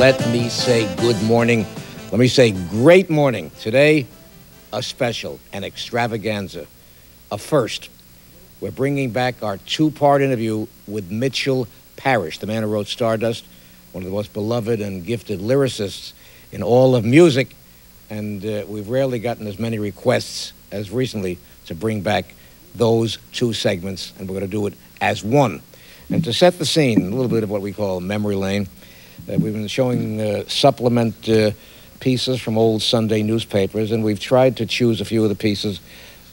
let me say good morning. Let me say great morning. Today, a special, an extravaganza, a first. We're bringing back our two part interview with Mitchell Parish, the man who wrote Stardust, one of the most beloved and gifted lyricists in all of music. And uh, we've rarely gotten as many requests as recently to bring back those two segments, and we're going to do it as one. And to set the scene, a little bit of what we call memory lane, we've been showing uh, supplement uh, pieces from old Sunday newspapers, and we've tried to choose a few of the pieces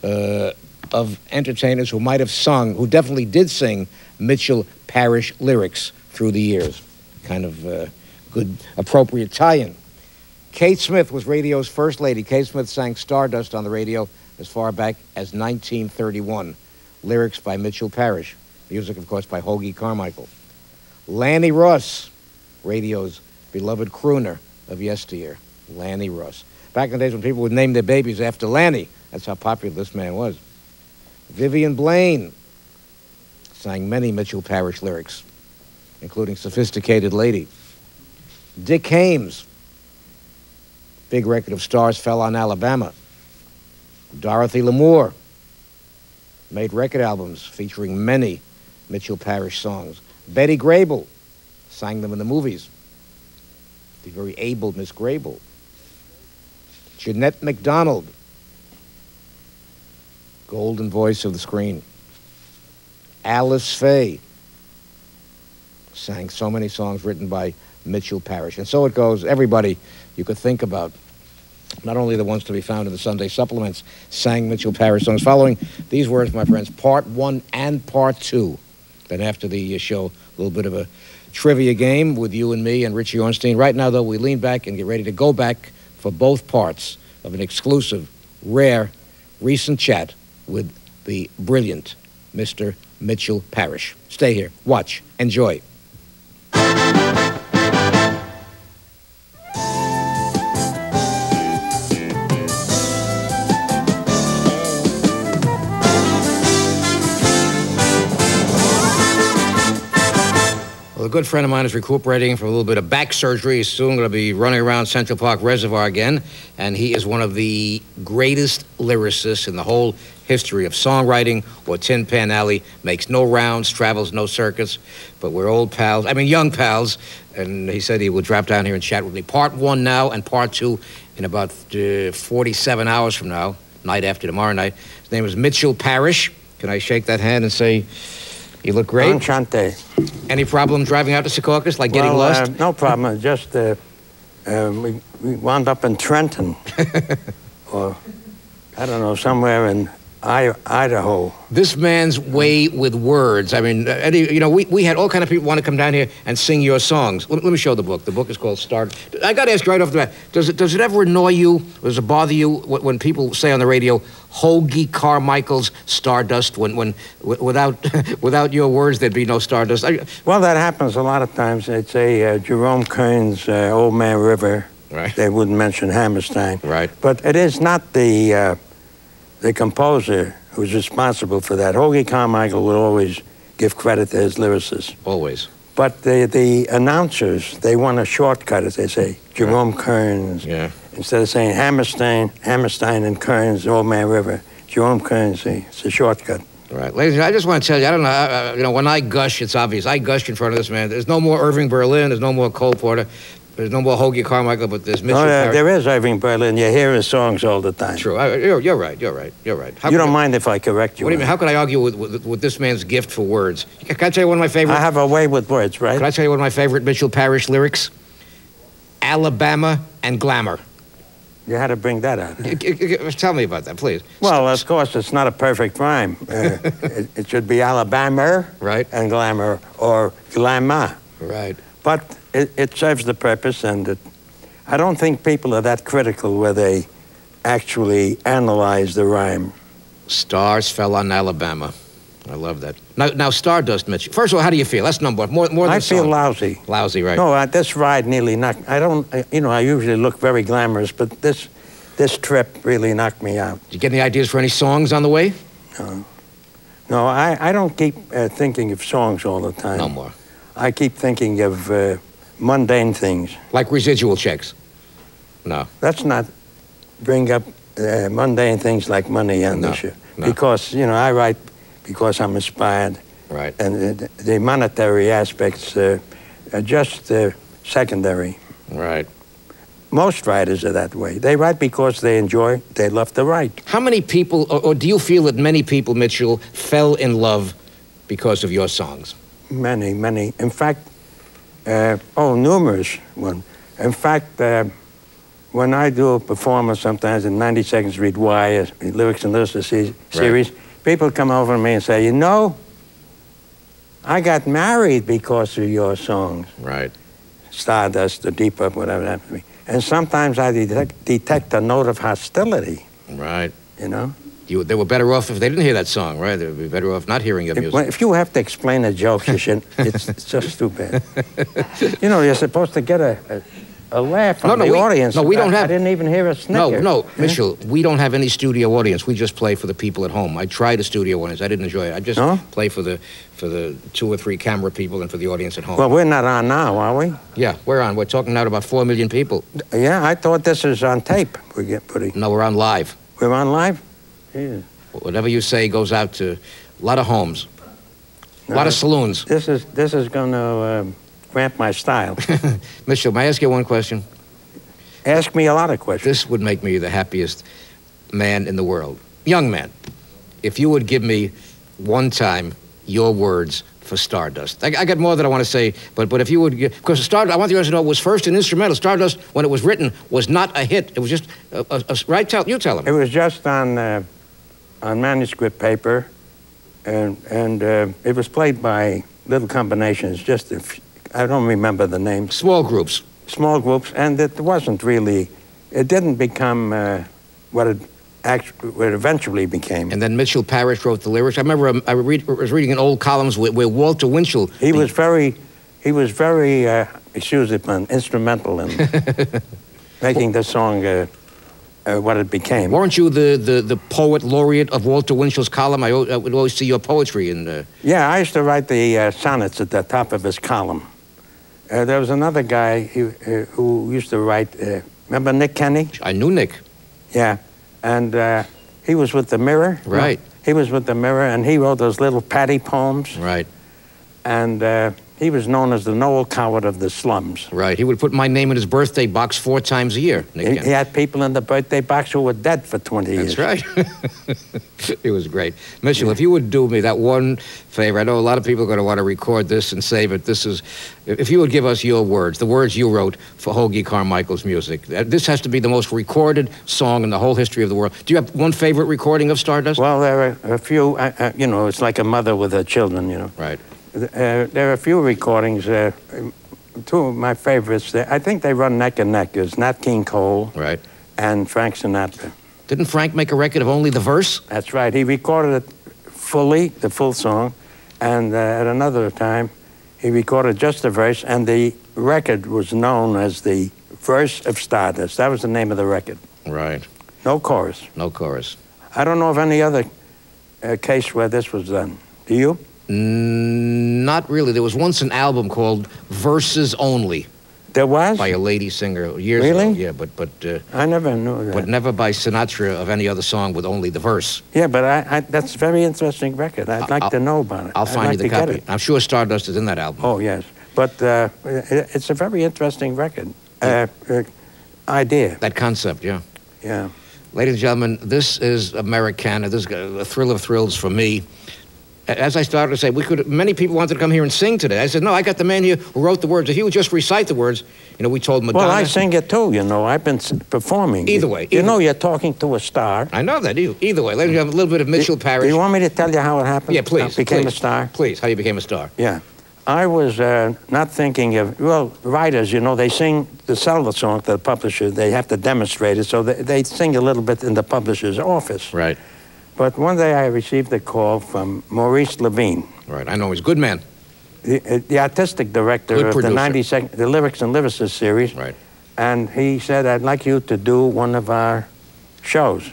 uh, of entertainers who might have sung, who definitely did sing Mitchell Parish lyrics through the years. Kind of uh, good, appropriate tie in. Kate Smith was radio's first lady. Kate Smith sang Stardust on the radio as far back as 1931. Lyrics by Mitchell Parish. Music, of course, by Hoagy Carmichael. Lanny Ross, radio's beloved crooner of yesteryear. Lanny Ross. Back in the days when people would name their babies after Lanny, that's how popular this man was. Vivian Blaine sang many Mitchell Parish lyrics, including Sophisticated Lady. Dick Haymes, big record of stars fell on Alabama. Dorothy Lamour made record albums featuring many Mitchell Parish songs. Betty Grable sang them in the movies. The very able Miss Grable. Jeanette MacDonald, golden voice of the screen. Alice Faye sang so many songs written by Mitchell Parish. And so it goes. Everybody you could think about, not only the ones to be found in the Sunday supplements, sang Mitchell Parish songs. Following these words, my friends, part one and part two. Then after the uh, show, a little bit of a trivia game with you and me and Richie Ornstein. Right now, though, we lean back and get ready to go back for both parts of an exclusive, rare, recent chat with the brilliant Mr. Mitchell Parish. Stay here, watch, enjoy. A good friend of mine is recuperating from a little bit of back surgery. He's soon going to be running around Central Park Reservoir again. And he is one of the greatest lyricists in the whole history of songwriting or Tin Pan Alley. Makes no rounds, travels no circuits. But we're old pals, I mean, young pals. And he said he would drop down here and chat with me. Part one now and part two in about uh, 47 hours from now, night after tomorrow night. His name is Mitchell Parish. Can I shake that hand and say, you look great? Enchante. Any problem driving out to Secaucus, like getting well, lost? Uh, no problem. Just uh, uh, we, we wound up in Trenton, or I don't know, somewhere in Idaho. This man's way with words. I mean, uh, Eddie, you know, we, we had all kind of people want to come down here and sing your songs. Let, let me show the book. The book is called Start. I got to ask right off the bat, does it, does it ever annoy you, does it bother you when people say on the radio, Hoagy Carmichael's Stardust, when, when without, without your words, there'd be no Stardust? I, Well, that happens a lot of times. It's a uh, Jerome Kern's uh, Old Man River. Right. They wouldn't mention Hammerstein. Right. But it is not the uh, the composer who's responsible for that. Hoagy Carmichael would always give credit to his lyricists. always. But the, the announcers, they want a shortcut, as they say. Jerome Kern's. Yeah. Instead of saying Hammerstein, Hammerstein and Kern's, Old Man River, Jerome Kern's, it's a shortcut. All right, ladies and gentlemen, I just want to tell you, I don't know, uh, you know, when I gush, it's obvious. I gush in front of this man. There's no more Irving Berlin. There's no more Cole Porter. There's no more Hoagy Carmichael, but there's Mitchell No, there, there is Irving Berlin. You hear his songs all the time. True. I, you're, you're right. You're right. You're right. How You don't I- mind if I correct you. What do you mean? How could I argue with, with, with this man's gift for words? Can I tell you one of my favorite? I have a way with words, right? Can I tell you one of my favorite Mitchell Parish lyrics? Alabama and glamour. You had to bring that out. Tell me about that, please. Well, of course, it's not a perfect rhyme. Uh, it, it should be Alabama Right. and glamour or glamour. Right. But it, it serves the purpose, and it, I don't think people are that critical where they actually analyze the rhyme. Stars fell on Alabama. I love that. Now, now Stardust, Mitch. First of all, how do you feel? That's number one. More, more than I feel song. lousy. lousy, right? No, this ride nearly knocked. I don't. Uh, you know, I usually look very glamorous, but this this trip really knocked me out. Did you get any ideas for any songs on the way? No, I, I don't keep uh, thinking of songs all the time. No more. I keep thinking of uh, mundane things. Like residual checks. No. Let's not bring up uh, mundane things like money on No, the show. no. Because, you know, I write because I'm inspired, Right. and uh, the monetary aspects uh, are just uh, secondary. Right. Most writers are that way. They write because they enjoy, they love to write. How many people, or, or do you feel that many people, Mitchell, fell in love because of your songs? Many, many. In fact, uh, oh, numerous one. In fact, uh, when I do a performance sometimes in 90 Second Street Y, a lyrics and lyrics se- series, people come over to me and say, you know, I got married because of your songs. Right. Stardust, the Deep Purple, whatever that may be. And sometimes I detect, detect a note of hostility, Right. you know? You, they were better off if they didn't hear that song, right? They would be better off not hearing your music. when- if you have to explain a joke, you should, it's, it's just too bad. you know, you're supposed to get a, a, a laugh from No, no, the we- audience. no, we don't I, have- I didn't even hear a No, snicker. no, Huh? Mitchell, we don't have any studio audience. We just play for the people at home. I tried a studio audience. I didn't enjoy it. I just No? play for the for the two or three camera people and for the audience at home. Well, we're not on now, are we? yeah, we're on. We're talking now to about four million people. Yeah, I thought this was on tape. We get pretty. No, we're on live. We're on live. Yeah. Whatever you say goes out to a lot of homes, a lot of saloons. This is this is going to um, cramp my style. Mitchell, may I ask you one question? Ask me a lot of questions. This would make me the happiest man in the world. Young man, if you would give me one time your words for Stardust. I, I got more that I want to say, but but if you would, because Stardust, I want you guys to know, it was first an instrumental. Stardust, when it was written, was not a hit. It was just a, a, a- right. Tell you tell him. It was just on uh, on manuscript paper, and and uh, it was played by little combinations. Just a few, I don't remember the names. Small groups. Small groups, and it wasn't really. It didn't become uh, what it actually what it eventually became. And then Mitchell Parish wrote the lyrics. I remember um, I read, was reading an old columns where, where Walter Winchell. He was very, he was very, uh, excuse pun, instrumental in making the song uh, uh, what it became. Weren't you the, the, the poet laureate of Walter Winchell's column? I, I would always see your poetry in. the. Yeah, I used to write the uh, sonnets at the top of his column. Uh, there was another guy who, uh, who used to write, uh, remember Nick Kenny? I knew Nick. Yeah, and uh, he was with the Mirror. Right. He was with the Mirror, and he wrote those little patty poems, Right. and uh, he was known as the Noel Coward of the slums. Right. He would put my name in his birthday box four times a year. Nick He, he had people in the birthday box who were dead for 20 years. That's right. it was great. Mitchell, if you would do me that one favor, I know a lot of people are going to want to record this and save it. This is, if you would give us your words, the words you wrote for Hoagy Carmichael's music. Uh, This has to be the most recorded song in the whole history of the world. Do you have one favorite recording of Stardust? Well, there are a few, uh, uh, you know, it's like a mother with her children, you know. Right. Uh, there are a few recordings, uh, two of my favorites, I think they run neck and neck, is Nat King Cole Right. and Frank Sinatra. Didn't Frank make a record of only the verse? That's right. He recorded it fully, the full song, and uh, at another time, he recorded just the verse, and the record was known as the Verse of Stardust. That was the name of the record. Right. No chorus. No chorus. I don't know of any other uh, case where this was done. Do you? Not really. There was once an album called Verses Only There was? by a lady singer years Really? ago. Yeah, but but uh, I never knew that. but never by Sinatra of any other song with only the verse. yeah, but I, I, that's a very interesting record. I'd like I'll- to know about it. I'll find I'd like you the copy. I'm sure Stardust is in that album. Oh, yes. But uh, it, it's a very interesting record. Uh, uh, idea, That concept, yeah. yeah. Ladies and gentlemen, this is Americana. This is a thrill of thrills for me. As I started to say, we could. Many people wanted to come here and sing today. I said, no, I got the man here who wrote the words. If he would just recite the words, you know, we told Madonna. Well, I sing it too, you know. I've been performing. Either way, You either- know, you're talking to a star. I know that. Either, either way, ladies and gentlemen, a little bit of Mitchell Do Parish. you want me to tell you how it happened? yeah, please. I became please, a star? Please, how you became a star. Yeah. I was uh, not thinking of, well, writers, you know, they sing, to sell the song to the publisher, they have to demonstrate it, so they, they sing a little bit in the publisher's office. Right, But one day I received a call from Maurice Levine, right. I know he's a good man. the, uh, the artistic director Good of producer. the 90 sec- the Lyrics and Lyricists series. Right. And he said, I'd like you to do one of our shows.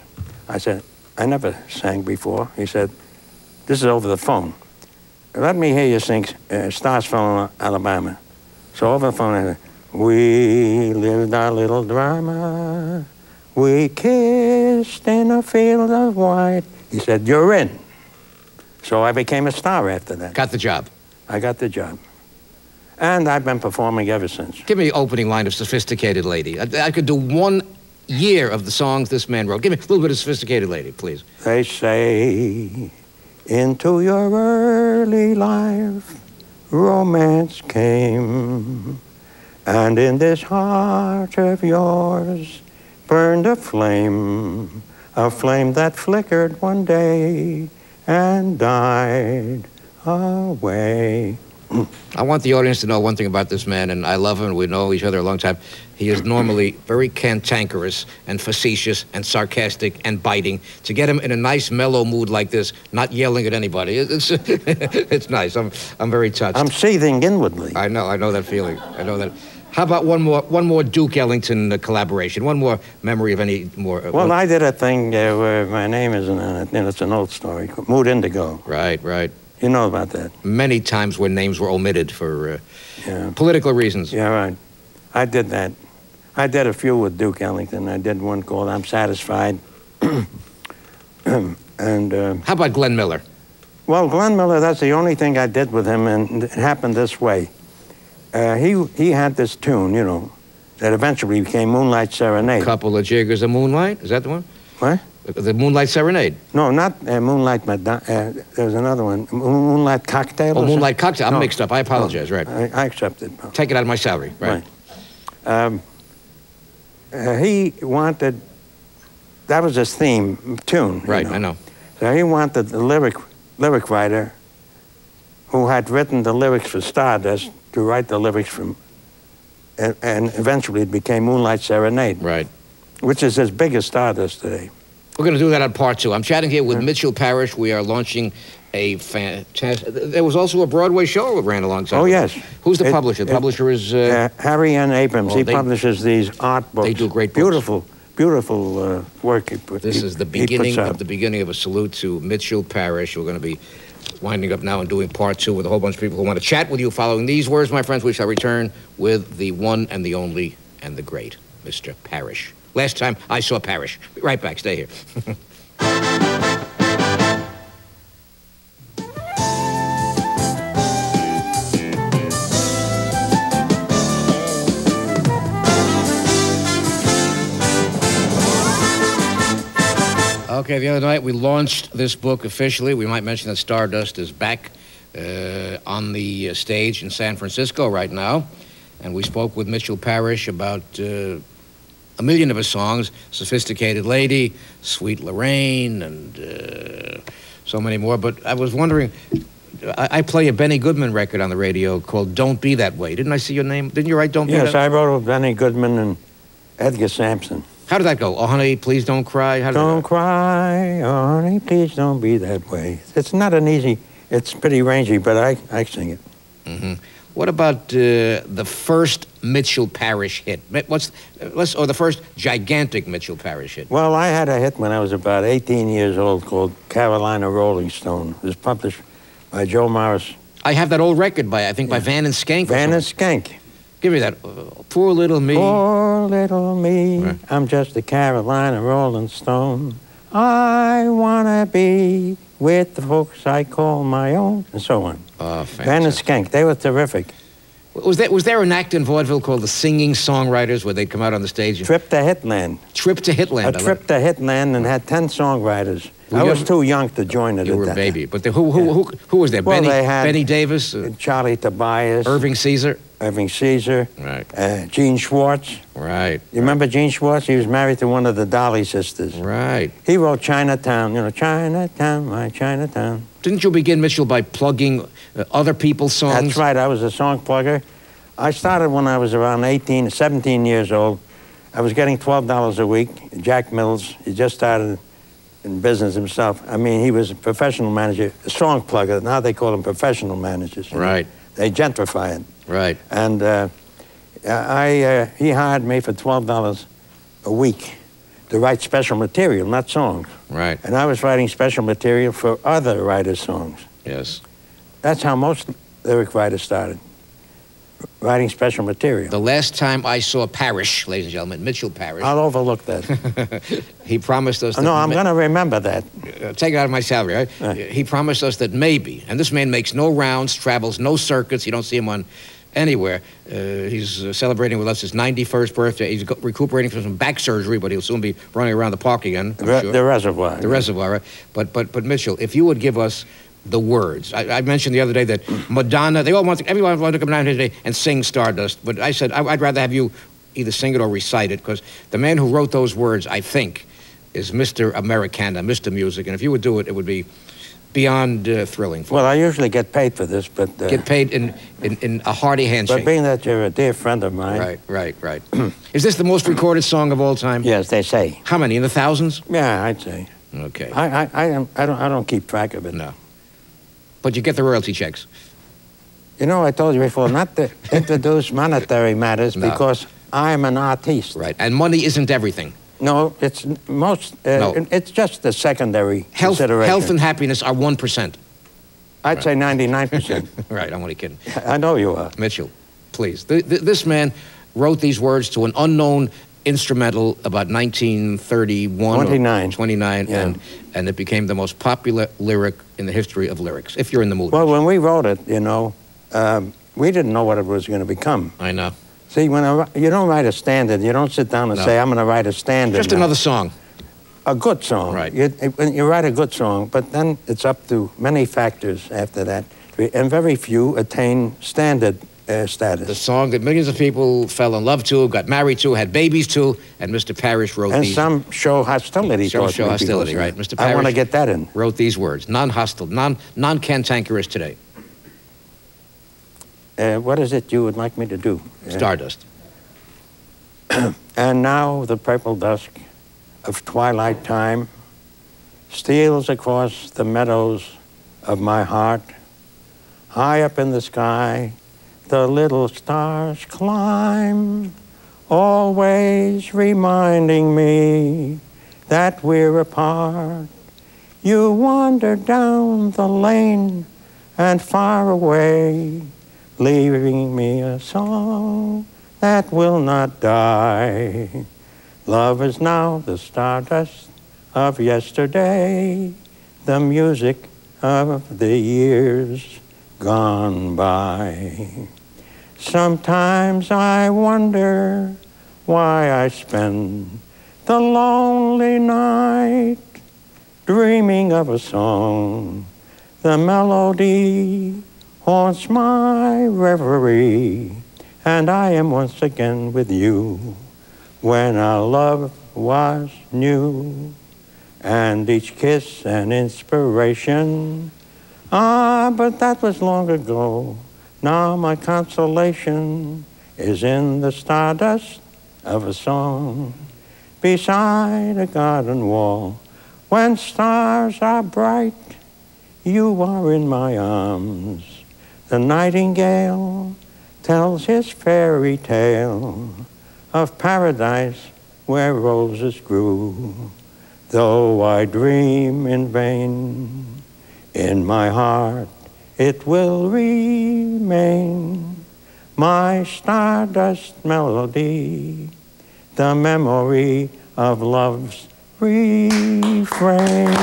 I said, I never sang before. He said, this is over the phone. Let me hear you sing uh, Stars Fell, Alabama. So over the phone, I said, we lived our little drama. We kissed in a field of white. He said, you're in. So I became a star after that. Got the job. I got the job. And I've been performing ever since. Give me the opening line of Sophisticated Lady. I, I could do one year of the songs this man wrote. Give me a little bit of Sophisticated Lady, please. They say, into your early life, romance came. And in this heart of yours burned a flame, a flame that flickered one day and died away. I want the audience to know one thing about this man, and I love him. We know each other a long time. He is normally very cantankerous and facetious and sarcastic and biting. To get him in a nice, mellow mood like this, not yelling at anybody, it's, it's nice. I'm, I'm very touched. I'm seething inwardly. I know, I know that feeling. I know that. How about one more, one more Duke Ellington uh, collaboration? One more memory of any more? Uh, Well, I did a thing uh, where my name isn't on it, and it's an old story. Mood Indigo. Right, right. You know about that? Many times when names were omitted for uh, Yeah. political reasons. Yeah, right. I did that. I did a few with Duke Ellington. I did one called I'm Satisfied. and, uh, How about Glenn Miller? well, Glenn Miller, that's the only thing I did with him, and it happened this way. Uh, he, he had this tune, you know, that eventually became Moonlight Serenade. A couple of jiggers of Moonlight. Is that the one? What? The Moonlight Serenade. No, not uh, Moonlight Madonna. Uh, there was another one. Moonlight Cocktail? Oh, Moonlight? Cocktail. I'm No. mixed up. I apologize. Right. I, I accept it. Take it out of my salary. Right. Right. Um, uh, he wanted, that was his theme tune. you Right. I know. So he wanted the lyric, lyric writer who had written the lyrics for Stardust to write the lyrics from, and, and eventually it became Moonlight Serenade, Right. which is as big as Stardust today. We're going to do that on part two. I'm chatting here with Mitchell Parish. We are launching a fantastic. There was also a Broadway show that ran alongside. Oh, yes. Who's the It- publisher? The it- publisher is. Uh, Uh, Harry N. Abrams, Oh, he they- publishes these art books. They do great books. Beautiful, beautiful uh, work he put This he- is the beginning of the beginning of a salute to Mitchell Parish. We're going to be winding up now and doing part two with a whole bunch of people who want to chat with you. Following these words, my friends, we shall return with the one and the only and the great Mr. Parish. Last time I saw Parish. Be right back. Stay here. Okay, the other night we launched this book officially. We might mention that Stardust is back uh, on the uh, stage in San Francisco right now. And we spoke with Mitchell Parish about uh, a million of his songs Sophisticated Lady, Sweet Lorraine, and uh, so many more. But I was wondering. I, I play a Benny Goodman record on the radio called "Don't Be That Way." Didn't I see your name? Didn't you write "Don't Be That Way? Yes, I wrote with Benny Goodman and Edgar Sampson. How did that go? Oh, honey, please don't cry. How did Don't cry, oh, honey, please don't be that way. It's not an easy, it's pretty rangy, but I, I sing it. hmm What about uh, the first Mitchell Parish hit? What's let's or the first gigantic Mitchell Parish hit? Well, I had a hit when I was about 18 years old called Carolina Rolling Stone. It was published by Joe Morris. I have that old record by I think by Van and Schenck. Van and. Schenck. Give me that. Uh, poor little me. Poor little me, Right. I'm just a Carolina Rolling Stone. I wanna be with the folks I call my own, and so on. Oh, Van and. Schenck, they were terrific. Was there was there an act in vaudeville called the Singing Songwriters where they'd come out on the stage? and- Trip to Hitland. Trip to Hitland. A trip to Hitland and had 10 songwriters. I was too young to join it You were a baby, but the, who, who, who, who was there? Well, Benny, they had- Benny Davis, uh. Charlie Tobias, Irving Caesar. Irving Caesar, Right, uh, Jean Schwartz. right, You remember Jean Schwartz? He was married to one of the Dolly sisters. right. He wrote Chinatown, you know, Chinatown, my Chinatown. Didn't you begin, Mitchell, by plugging uh, other people's songs? That's right, I was a song plugger. I started when I was around 18, 17 years old. I was getting $12 a week. Jack Mills, he just started in business himself. I mean, he was a professional manager, a song plugger. Now they call them professional managers. Right, They gentrify it. Right. And uh, I, uh, he hired me for $12 a week to write special material, not songs. Right. And I was writing special material for other writers' songs. Yes. That's how most lyric writers started. writing special material. The last time I saw Parish, ladies and gentlemen, Mitchell Parish, I'll overlook that. he promised us. That no, I'm going to remember that. uh, take it out of my salary, right? Uh. He promised us that maybe, and this man makes no rounds, travels no circuits. You don't see him on anywhere. Uh, he's uh, celebrating with us his 91st birthday. He's go- recuperating from some back surgery, but he'll soon be running around the park again. Re- sure. The reservoir. The reservoir, right? But, but, but Mitchell, if you would give us the words, I, I mentioned the other day that Madonna, they all want to, everyone wanted to come down here today and sing Stardust, but I said I, I'd rather have you either sing it or recite it because the man who wrote those words, I think, is Mr. Americana, Mr. Music, and if you would do it, it would be beyond uh, thrilling. For Well, I usually get paid for this, but uh, Get paid in, in, in a hearty handshake. but being that you're a dear friend of mine, Right, right, right. is this the most recorded song of all time? yes, they say. How many? In the thousands? Yeah, I'd say. Okay. I, I, I don't, I don't keep track of it. No. But you get the royalty checks. You know, I told you before not to introduce monetary matters No. because I'm an artiste. Right. And money isn't everything. No, it's most. Uh, No. It's just a secondary Health, consideration. health and happiness are 1%. I'd say 99 percent. right, I'm only kidding. I know you are. Mitchell, please. Th- th- this man wrote these words to an unknown instrumental about 1931 or 29. 29 Yeah. and, and it became the most popular lyric in the history of lyrics, if you're in the mood. Well, when we wrote it, you know, um, we didn't know what it was going to become. I know. See, when I, you don't write a standard, you don't sit down and No. say, "I'm going to write a standard." Just now." another song. a good song. Right. You, when you write a good song, but then it's up to many factors after that, and very few attain standard uh, status. The song that millions of people fell in love to, got married to, had babies to, and Mr. Parish wrote and these. some show hostility. Towards show hostility, right. Mr. Parish. I want to get that in. wrote these words, non-hostile, non, non-cantankerous today. Uh, what is it you would like me to do? Uh, Stardust. And now the purple dusk of twilight time steals across the meadows of my heart. High up in the sky, the little stars climb, always reminding me that we're apart. You wander down the lane and far away, leaving me a song that will not die. Love is now the stardust of yesterday, the music of the years gone by. Sometimes I wonder why I spend the lonely night dreaming of a song. The melody haunts my reverie, and I am once again with you when our love was new, and each kiss an inspiration. Ah, but that was long ago. Now my consolation is in the stardust of a song beside a garden wall. When stars are bright, you are in my arms. The nightingale tells his fairy tale of paradise where roses grew. Though I dream in vain, in my heart it will remain my stardust melody, the memory of love's refrain.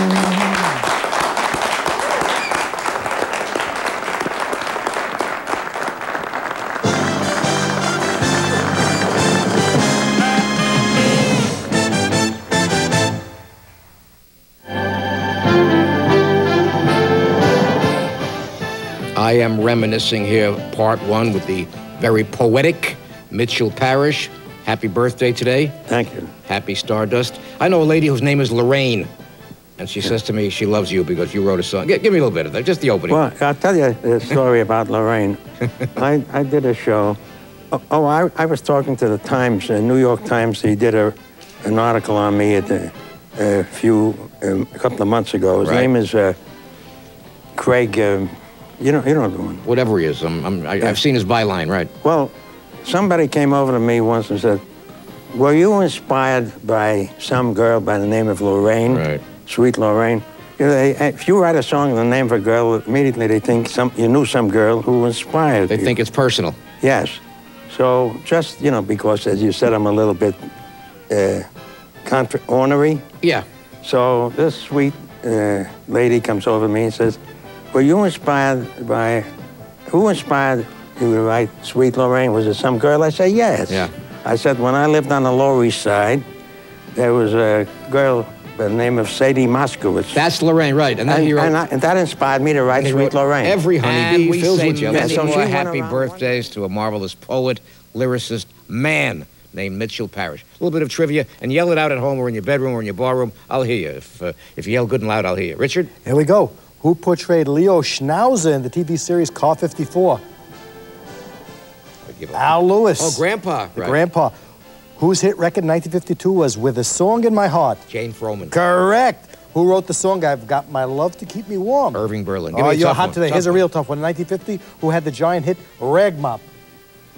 Reminiscing here, part one, with the very poetic Mitchell Parish. Happy birthday today. Thank you. Happy Stardust. I know a lady whose name is Lorraine, and she says to me she loves you because you wrote a song. Gi- give me a little bit of that, just the opening. Well, I'll tell you a story about Lorraine. I, I did a show. Oh, oh, I, I was talking to the Times, the New York Times. He did a, an article on me at a, a few, um, a couple of months ago. His Right. name is uh, Craig. Um, you know, you know the one. Whatever he is, I'm, I'm, I, I've seen his byline, right? Well, somebody came over to me once and said, "Were you inspired by some girl by the name of Lorraine? Right. Sweet Lorraine." You know, they, if you write a song in the name of a girl, immediately they think some you knew some girl who inspired They you. think it's personal. Yes. So just, you know, because as you said, I'm a little bit uh, contra- ornery. Yeah. So this sweet uh, lady comes over to me and says, were you inspired by, who inspired you to write Sweet Lorraine? Was it some girl? I said, yes. Yeah. I said, when I lived on the Lower East Side, there was a girl by the name of Sadie Moskowitz. That's Lorraine, right. And and, wrote. and, I, and that inspired me to write Sweet Lorraine. Every honeybee And we fills say with you. many Many more more happy happy around birthdays to a marvelous poet, lyricist, man named Mitchell Parish. A little bit of trivia, and yell it out at home or in your bedroom or in your barroom. I'll hear you. If, uh, if you yell good and loud, I'll hear you. Richard? Here we go. Who portrayed Leo Schnauser in the TV series Car 54? I give up. Al Lewis. Oh, Grandpa. The Right. grandpa. Whose hit record in 1952 was With a Song in My Heart? Jane Froman. Correct. Who wrote the song I've Got My Love to Keep Me Warm? Irving Berlin. Give Oh, you're hot one. today. Tough Here's a real tough one. In 1950, who had the giant hit Rag Mop?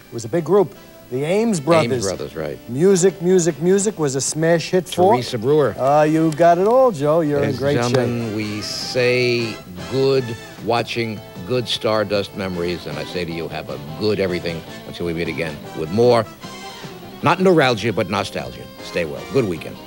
It was a big group. The Ames Brothers. Ames Brothers, right. Music, music, music was a smash hit for. Teresa Brewer. Uh, you got it all, Joe. You're Ladies in great and shape. gentlemen, we say good watching, good Stardust memories, and I say to you, have a good everything until we meet again with more, not neuralgia, but nostalgia. Stay well. Good weekend.